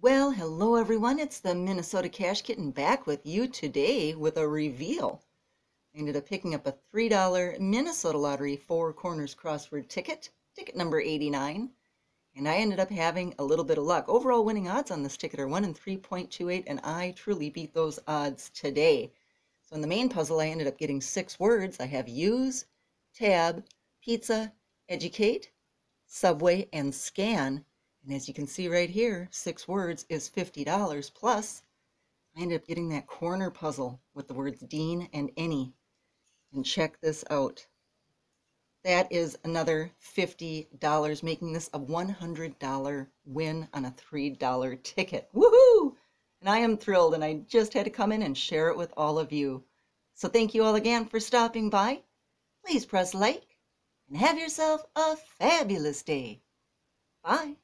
Well, hello everyone. It's the Minnesota Cash Kitten back with you today with a reveal. I ended up picking up a $3 Minnesota Lottery Four Corners crossword ticket, ticket number 89. And I ended up having a little bit of luck. Overall winning odds on this ticket are 1 in 3.28, and I truly beat those odds today. So in the main puzzle, I ended up getting six words. I have use, tab, pizza, educate, subway, and scan. And as you can see right here, six words is $50 plus I ended up getting that corner puzzle with the words Dean and Any. And check this out. That is another $50, making this a $100 win on a $3 ticket. Woohoo! And I am thrilled, and I just had to come in and share it with all of you. So thank you all again for stopping by. Please press like and have yourself a fabulous day. Bye.